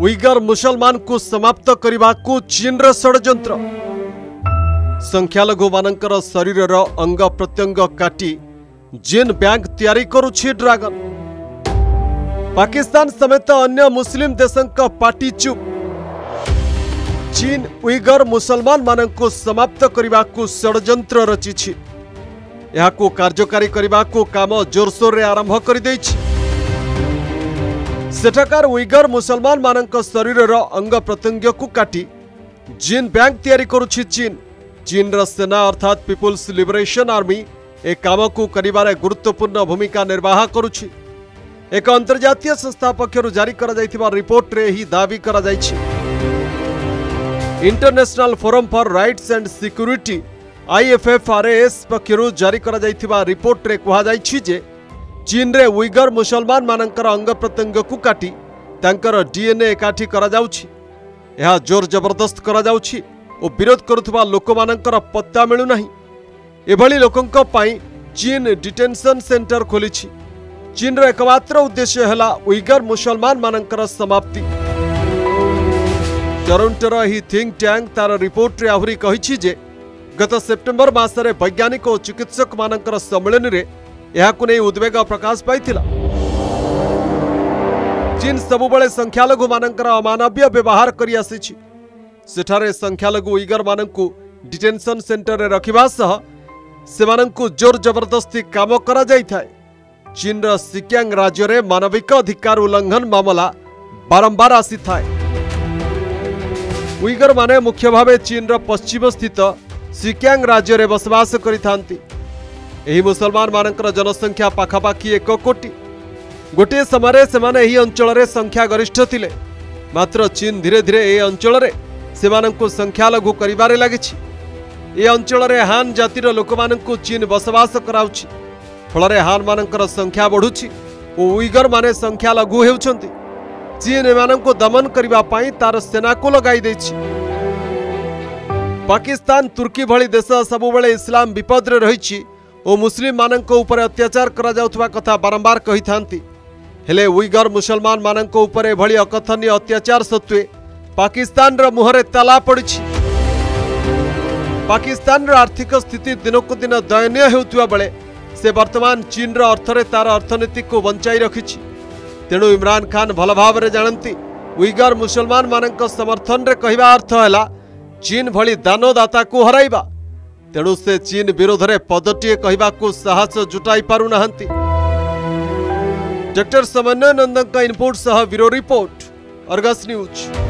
Uyghur मुसलमान को समाप्त को चीन र षडन्त्र संख्यालघु म शरीर अङ्ग प्रत्यङ्ग बैंक जिन् ब्याङति ड्रागन पाकिस्तान समेत अन्य मुस्लिम देशको पार्टी चुप चीन उइगर मुसलमान मुस समाप्त को कार्यकारी रचि को काम जोरसोरे आरम्भ गरिदि ସେଠାକାର ଉଇଗର ମୁସଲମାନମାନଙ୍କ ଶରୀରର ଅଙ୍ଗ ପ୍ରତ୍ୟଙ୍ଗକୁ କାଟି ଜିନ୍ ବ୍ୟାଙ୍କ ତିଆରି କରୁଛି ଚୀନ୍ ଚୀନର ସେନା ଅର୍ଥାତ୍ ପିପୁଲ୍ସ ଲିବରେସନ୍ ଆର୍ମି ଏ କାମକୁ କରିବାରେ ଗୁରୁତ୍ୱପୂର୍ଣ୍ଣ ଭୂମିକା ନିର୍ବାହ କରୁଛି ଏକ ଅନ୍ତର୍ଜାତୀୟ ସଂସ୍ଥା ପକ୍ଷରୁ ଜାରି କରାଯାଇଥିବା ରିପୋର୍ଟରେ ଏହି ଦାବି କରାଯାଇଛି international forum for rights and security IFFRAS ପକ୍ଷରୁ ଜାରି କରାଯାଇଥିବା ରିପୋର୍ଟରେ କୁହାଯାଇଛି ଯେ ଚୀନରେ ଉଇଗର ମୁସଲମାନମାନଙ୍କର ଅଙ୍ଗ ପ୍ରତ୍ୟଙ୍ଗକୁ କାଟି ତାଙ୍କର ଡିଏନ୍ଏ ଏକାଠି କରାଯାଉଛି ଏହା ଜୋର ଜବରଦସ୍ତ କରାଯାଉଛି ଓ ବିରୋଧ କରୁଥିବା ଲୋକମାନଙ୍କର ପତ୍ତା ମିଳୁନାହିଁ ଏଭଳି ଲୋକଙ୍କ ପାଇଁ ଚୀନ ଡିଟେନସନ୍ ସେଣ୍ଟର ଖୋଲିଛି ଚୀନର ଏକମାତ୍ର ଉଦ୍ଦେଶ୍ୟ ହେଲା ଉଇଗର ମୁସଲମାନମାନଙ୍କର ସମାପ୍ତି ଟରଣ୍ଟୋର ଏହି ଥିଙ୍କ ଟ୍ୟାଙ୍କ ତାର ରିପୋର୍ଟରେ ଆହୁରି କହିଛି ଯେ ଗତ ସେପ୍ଟେମ୍ବର ମାସରେ ବୈଜ୍ଞାନିକ ଓ ଚିକିତ୍ସକମାନଙ୍କର ସମ୍ମିଳନୀରେ ଏହାକୁ ନେଇ ଉଦ୍ବେଗ ପ୍ରକାଶ ପାଇଥିଲା ଚୀନ ସବୁବେଳେ ସଂଖ୍ୟାଲଘୁମାନଙ୍କର ଅମାନବୀୟ ବ୍ୟବହାର କରିଆସିଛି ସେଠାରେ ସଂଖ୍ୟାଲଘୁ ଉଇଗରମାନଙ୍କୁ ଡିଟେନସନ୍ ସେଣ୍ଟରରେ ରଖିବା ସହ ସେମାନଙ୍କୁ ଜୋର ଜବରଦସ୍ତି କାମ କରାଯାଇଥାଏ ଚୀନର ସିକିଆଙ୍ଗ ରାଜ୍ୟରେ ମାନବିକ ଅଧିକାର ଉଲ୍ଲଂଘନ ମାମଲା ବାରମ୍ବାର ଆସିଥାଏ ଉଇଗରମାନେ ମୁଖ୍ୟ ଭାବେ ଚୀନର ପଶ୍ଚିମସ୍ଥିତ ସିକିଆଙ୍ଗ ରାଜ୍ୟରେ ବସବାସ କରିଥାନ୍ତି ଏହି ମୁସଲମାନମାନଙ୍କର ଜନସଂଖ୍ୟା ପାଖାପାଖି ଏକ କୋଟି ଗୋଟିଏ ସମୟରେ ସେମାନେ ଏହି ଅଞ୍ଚଳରେ ସଂଖ୍ୟାଗରିଷ୍ଠ ଥିଲେ ମାତ୍ର ଚୀନ ଧୀରେ ଧୀରେ ଏ ଅଞ୍ଚଳରେ ସେମାନଙ୍କୁ ସଂଖ୍ୟାଲଘୁ କରିବାରେ ଲାଗିଛି ଏ ଅଞ୍ଚଳରେ ହାନ୍ ଜାତିର ଲୋକମାନଙ୍କୁ ଚୀନ ବସବାସ କରାଉଛି ଫଳରେ ହାନ୍ମାନଙ୍କର ସଂଖ୍ୟା ବଢ଼ୁଛି ଓ ଉଇଗରମାନେ ସଂଖ୍ୟାଲଘୁ ହେଉଛନ୍ତି ଚୀନ ଏମାନଙ୍କୁ ଦମନ କରିବା ପାଇଁ ତାର ସେନାକୁ ଲଗାଇ ଦେଇଛି ପାକିସ୍ତାନ ତୁର୍କୀ ଭଳି ଦେଶ ସବୁବେଳେ ଇସଲାମ ବିପଦରେ ରହିଛି ଓ ମୁସଲିମମାନଙ୍କ ଉପରେ ଅତ୍ୟାଚାର କରାଯାଉଥିବା କଥା ବାରମ୍ବାର କହିଥାନ୍ତି ହେଲେ ଉଇଗର ମୁସଲମାନମାନଙ୍କ ଉପରେ ଏଭଳି ଅକଥନୀୟ ଅତ୍ୟାଚାର ସତ୍ତ୍ୱେ ପାକିସ୍ତାନର ମୁହଁରେ ତାଲା ପଡ଼ିଛି ପାକିସ୍ତାନର ଆର୍ଥିକ ସ୍ଥିତି ଦିନକୁ ଦିନ ଦୟନୀୟ ହେଉଥିବା ବେଳେ ସେ ବର୍ତ୍ତମାନ ଚୀନର ଅର୍ଥରେ ତାର ଅର୍ଥନୀତିକୁ ବଞ୍ଚାଇ ରଖିଛି ତେଣୁ ଇମ୍ରାନ ଖାନ୍ ଭଲ ଭାବରେ ଜାଣନ୍ତି ଉଇଗର ମୁସଲମାନମାନଙ୍କ ସମର୍ଥନରେ କହିବା ଅର୍ଥ ହେଲା ଚୀନ ଭଳି ଦାନଦାତାକୁ ହରାଇବା ତେଣୁ ସେ ଚୀନ ବିରୋଧରେ ପଦଟିଏ କହିବାକୁ ସାହସ ଜୁଟାଇ ପାରୁନାହାନ୍ତି ଡକ୍ଟର ସମନ୍ୱୟ ନନ୍ଦଙ୍କ ଇନପୁଟ୍ ସହ ବ୍ୟୁରୋ ରିପୋର୍ଟ ଅର୍ଗସ୍ ନ୍ୟୁଜ୍